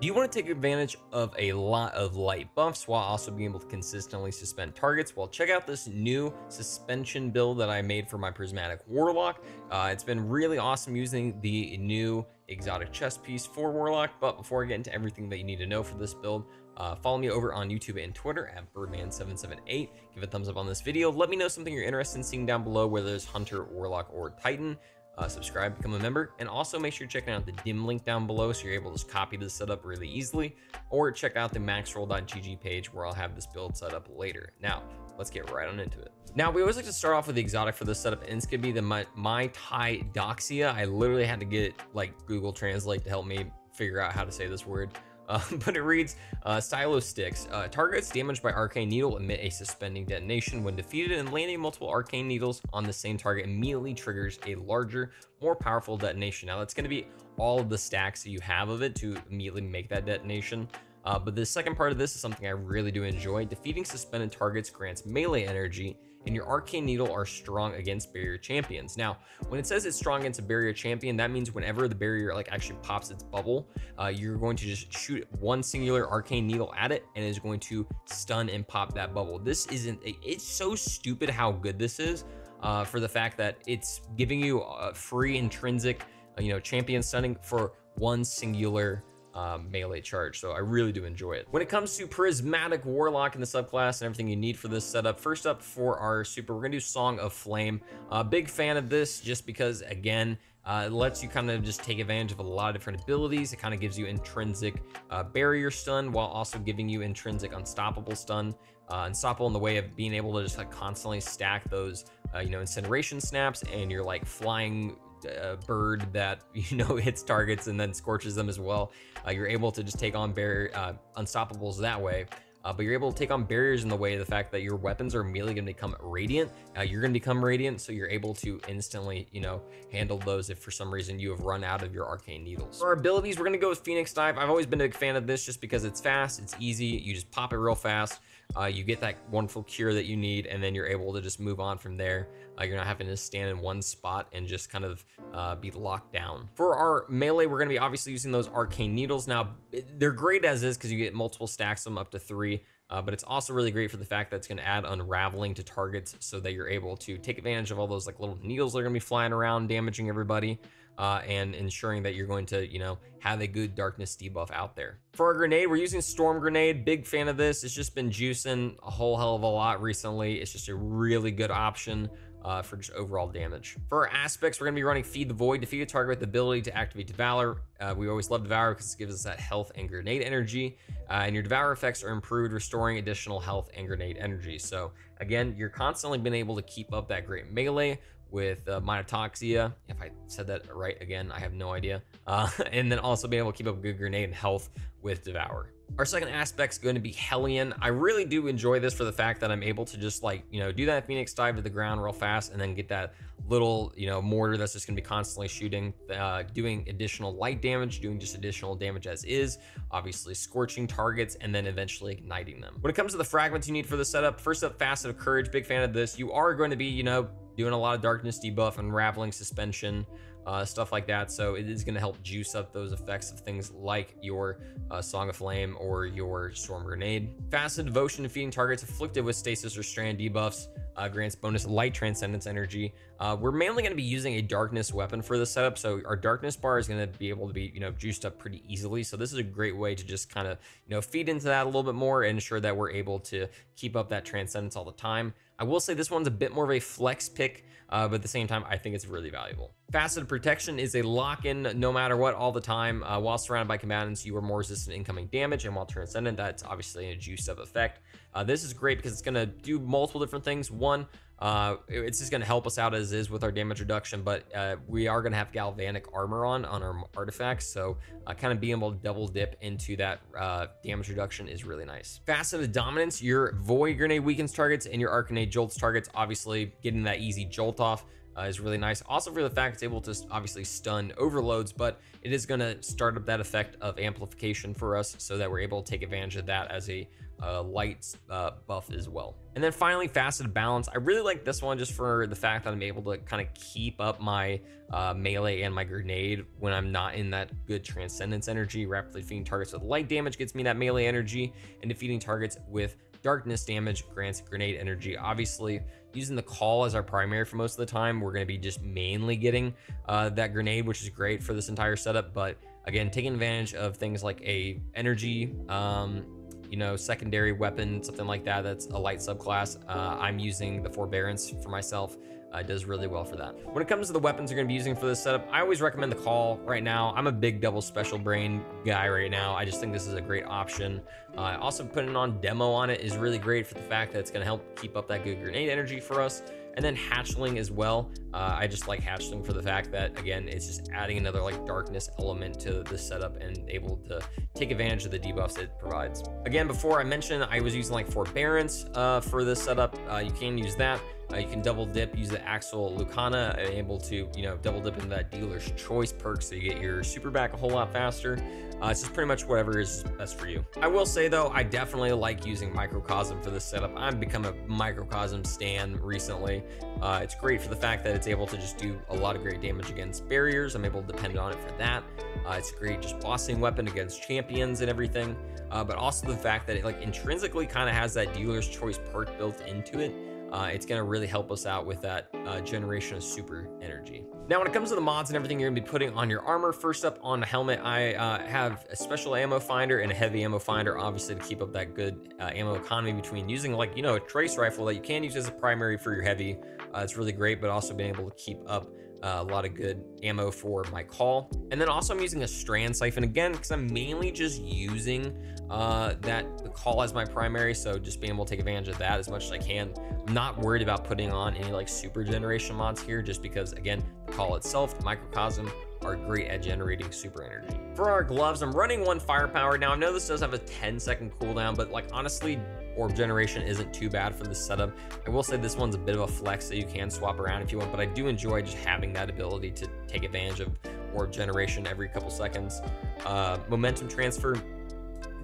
Do you want to take advantage of a lot of light buffs while also being able to consistently suspend targets? Well, check out this new suspension build that I made for my Prismatic Warlock. Uh, it's been really awesome using the new exotic chest piece for Warlock. But before I get into everything that you need to know for this build, uh, follow me over on YouTube and Twitter at Byrdman778. Give a thumbs up on this video. Let me know something you're interested in seeing down below, whether it's Hunter, Warlock, or Titan. Uh, subscribe, become a member, and also make sure you're checking out the dim link down below so you're able to copy this setup really easily, or check out the maxroll.gg page where I'll have this build set up later. Now, let's get right on into it. Now, we always like to start off with the exotic for this setup, and it's gonna be the My, My Tai Doxia. I literally had to get like Google Translate to help me figure out how to say this word. Uh, but it reads, uh, Stylostixis. Uh, targets damaged by Arcane Needle emit a suspending detonation. When defeated and landing multiple Arcane Needles on the same target immediately triggers a larger, more powerful detonation. Now that's going to be all of the stacks that you have of it to immediately make that detonation. Uh, but the second part of this is something I really do enjoy. Defeating suspended targets grants melee energy and your Arcane Needle are strong against barrier champions. Now, when it says it's strong against a barrier champion, that means whenever the barrier like actually pops its bubble, uh, you're going to just shoot one singular Arcane Needle at it and it's going to stun and pop that bubble. This isn't, it's so stupid how good this is uh, for the fact that it's giving you a free intrinsic, you know, champion stunning for one singular um, melee charge. So I really do enjoy it. When it comes to Prismatic Warlock in the subclass and everything you need for this setup, first up for our super, we're gonna do Song of Flame. Uh, big fan of this just because, again, uh, it lets you kind of just take advantage of a lot of different abilities. It kind of gives you intrinsic uh, barrier stun while also giving you intrinsic unstoppable stun. Uh, unstoppable in the way of being able to just like constantly stack those, uh, you know, incineration snaps and you're like flying a bird that you know hits targets and then scorches them as well. Uh, you're able to just take on barrier uh, unstoppables that way. Uh, but you're able to take on barriers in the way of the fact that your weapons are immediately going to become radiant. Uh, you're going to become radiant, so you're able to instantly, you know, handle those if for some reason you have run out of your arcane needles. For our abilities, we're going to go with Phoenix Dive. I've always been a big fan of this just because it's fast, it's easy, you just pop it real fast uh, you get that wonderful cure that you need, and then you're able to just move on from there. Uh, you're not having to stand in one spot and just kind of uh, be locked down. For our melee, we're going to be obviously using those arcane needles. Now, they're great as is because you get multiple stacks of them up to three. Uh, but it's also really great for the fact that it's going to add unraveling to targets so that you're able to take advantage of all those like little needles that are going to be flying around damaging everybody uh, and ensuring that you're going to, you know, have a good darkness debuff out there. For our grenade, we're using Storm Grenade. Big fan of this. It's just been juicing a whole hell of a lot recently. It's just a really good option uh, for just overall damage. For our aspects, we're going to be running Feed the Void. Defeat a target with the ability to activate Devour. Uh, we always love Devour because it gives us that health and grenade energy. Uh, and your Devour effects are improved, restoring additional health and grenade energy. So again, you're constantly been able to keep up that great melee with uh, Minotoxia. If I said that right again, I have no idea. Uh, and then also being able to keep up good grenade and health with Devour. Our second aspect is going to be Hellion. I really do enjoy this for the fact that I'm able to just like, you know, do that Phoenix dive to the ground real fast and then get that little, you know, mortar that's just going to be constantly shooting, uh, doing additional light damage, doing just additional damage as is, obviously scorching targets, and then eventually igniting them. When it comes to the fragments you need for the setup, first up, Facet of Courage, big fan of this. You are going to be, you know, doing a lot of darkness debuff, unraveling suspension, uh, stuff like that. So it is going to help juice up those effects of things like your uh, Song of Flame or your Storm Grenade. Facet Devotion, defeating targets afflicted with stasis or strand debuffs uh, grants bonus light transcendence energy. Uh, we're mainly going to be using a darkness weapon for this setup, so our darkness bar is going to be able to be, you know, juiced up pretty easily. So this is a great way to just kind of, you know, feed into that a little bit more and ensure that we're able to keep up that transcendence all the time. I will say this one's a bit more of a flex pick, uh, but at the same time, I think it's really valuable. Faceted Protection is a lock-in no matter what all the time. Uh, while surrounded by combatants, you are more resistant to incoming damage, and while Transcendent, that's obviously a juice up effect. Uh, this is great because it's going to do multiple different things. One, uh, it's just going to help us out as is with our damage reduction, but uh, we are going to have galvanic armor on on our artifacts, so uh, kind of being able to double dip into that uh, damage reduction is really nice. Facet of the Dominance, your Void Grenade weakens targets and your Arc Grenade jolts targets, obviously getting that easy jolt off uh, is really nice. Also for the fact it's able to obviously stun overloads, but it is going to start up that effect of amplification for us so that we're able to take advantage of that as a uh, light uh, buff as well. And then finally, faceted balance. I really like this one just for the fact that I'm able to kind of keep up my uh, melee and my grenade when I'm not in that good transcendence energy. Rapidly defeating targets with light damage gets me that melee energy, and defeating targets with darkness damage grants grenade energy. Obviously, using the call as our primary for most of the time, we're going to be just mainly getting uh, that grenade, which is great for this entire setup. But again, taking advantage of things like a energy um, you know, secondary weapon, something like that, that's a light subclass. Uh, I'm using the Forbearance for myself. Uh, does really well for that. When it comes to the weapons you're going to be using for this setup, I always recommend the call right now. I'm a big double special brain guy right now. I just think this is a great option. Uh, also, putting on demo on it is really great for the fact that it's going to help keep up that good grenade energy for us. And then hatchling as well. Uh, I just like hatchling for the fact that, again, it's just adding another like darkness element to the setup and able to take advantage of the debuffs it provides. Again, before I mentioned I was using like forbearance uh, for this setup. Uh, you can use that. Uh, you can double dip, use the Axel Lucana, able to, you know, double dip into that dealer's choice perk so you get your super back a whole lot faster. Uh, it's just pretty much whatever is best for you. I will say though, I definitely like using Microcosm for this setup. I've become a Microcosm stan recently. Uh, it's great for the fact that it's able to just do a lot of great damage against barriers. I'm able to depend on it for that. Uh, it's great just bossing weapon against champions and everything. Uh, but also the fact that it like intrinsically kind of has that dealer's choice perk built into it uh, it's to really help us out with that uh, generation of super energy. Now, when it comes to the mods and everything you're to be putting on your armor, first up on the helmet, I uh, have a special ammo finder and a heavy ammo finder, obviously to keep up that good uh, ammo economy between using like, you know, a trace rifle that you can use as a primary for your heavy. Uh, it's really great, but also being able to keep up uh, a lot of good ammo for my call. And then also I'm using a strand siphon again because I'm mainly just using uh, that the call as my primary. So just being able to take advantage of that as much as I can. I'm not worried about putting on any like super generation mods here just because again, the call itself, the microcosm, are great at generating super energy. For our gloves, I'm running one firepower. Now I know this does have a 10 second cooldown, but like honestly, orb generation isn't too bad for the setup. I will say this one's a bit of a flex that you can swap around if you want, but I do enjoy just having that ability to take advantage of orb generation every couple seconds. Uh, momentum transfer,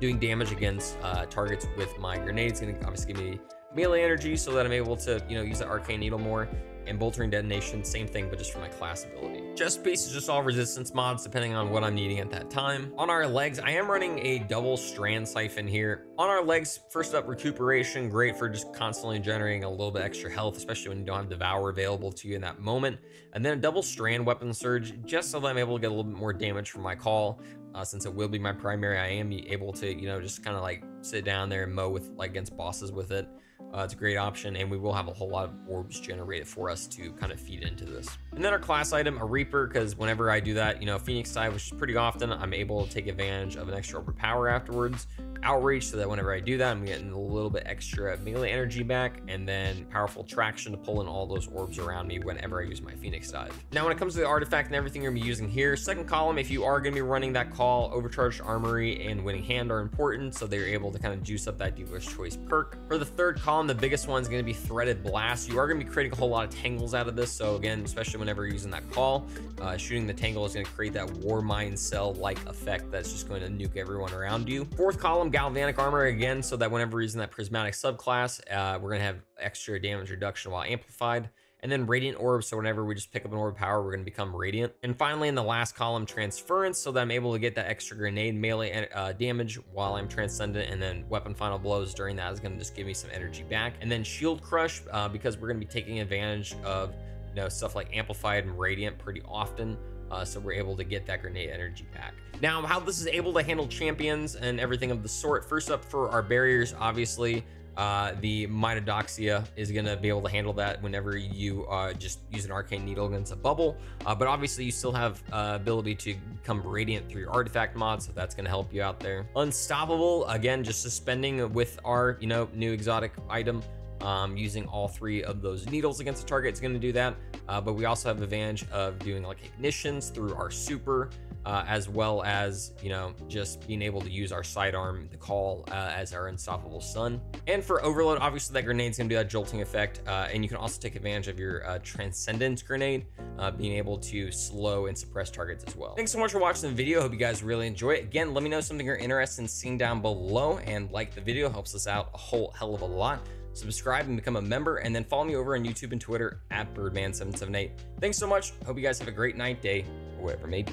doing damage against uh, targets with my grenades, gonna obviously give me melee energy so that I'm able to, you know, use the arcane needle more and Bolstering Detonation, same thing, but just for my class ability. Chest piece is just all resistance mods, depending on what I'm needing at that time. On our legs, I am running a double strand siphon here. On our legs, first up, recuperation, great for just constantly generating a little bit extra health, especially when you don't have Devour available to you in that moment. And then a double strand weapon surge, just so that I'm able to get a little bit more damage from my call. Uh, since it will be my primary, I am able to, you know, just kind of like sit down there and mow with like against bosses with it. Uh, it's a great option, and we will have a whole lot of orbs generated for us to kind of feed into this. And then our class item, a Reaper, because whenever I do that, you know, Phoenix Dive, which is pretty often, I'm able to take advantage of an extra overpower afterwards. Outreach, so that whenever I do that, I'm getting a little bit extra melee energy back, and then powerful traction to pull in all those orbs around me whenever I use my Phoenix dive. Now, when it comes to the artifact and everything you're gonna be using here, second column, if you are gonna be running that call, overcharged armory and winning hand are important, so they're able to kind of juice up that dealer's choice perk. For the third column, the biggest one is gonna be threaded blast. You are gonna be creating a whole lot of tangles out of this, so again, especially whenever you're using that call, uh, shooting the tangle is gonna create that Warmind cell-like effect that's just going to nuke everyone around you. Fourth column, galvanic armor again, so that whenever we're using that prismatic subclass, uh, we're gonna have extra damage reduction while amplified. And then Radiant Orb, so whenever we just pick up an Orb power, we're going to become Radiant. And finally, in the last column, Transference, so that I'm able to get that extra grenade melee uh, damage while I'm Transcendent, and then Weapon Final Blows during that is going to just give me some energy back. And then Shield Crush, uh, because we're going to be taking advantage of you know stuff like Amplified and Radiant pretty often. Uh, so we're able to get that grenade energy back. Now, how this is able to handle champions and everything of the sort. First up for our barriers, obviously, uh, the Mitodoxia is going to be able to handle that whenever you uh, just use an Arcane Needle against a bubble. Uh, but obviously, you still have uh, ability to become Radiant through your Artifact mod, so that's going to help you out there. Unstoppable, again, just suspending with our, you know, new exotic item. Um, using all three of those needles against the target is going to do that. Uh, but we also have the advantage of doing like ignitions through our super uh, as well as, you know, just being able to use our sidearm, the call, uh, as our unstoppable sun. And for overload, obviously that grenade's gonna be that jolting effect, uh, and you can also take advantage of your uh, transcendence grenade, uh, being able to slow and suppress targets as well. Thanks so much for watching the video. Hope you guys really enjoy it. Again, let me know something you're interested in seeing down below, and like the video helps us out a whole hell of a lot subscribe and become a member, and then follow me over on YouTube and Twitter at Byrdman778. Thanks so much. Hope you guys have a great night, day, or whatever it may be.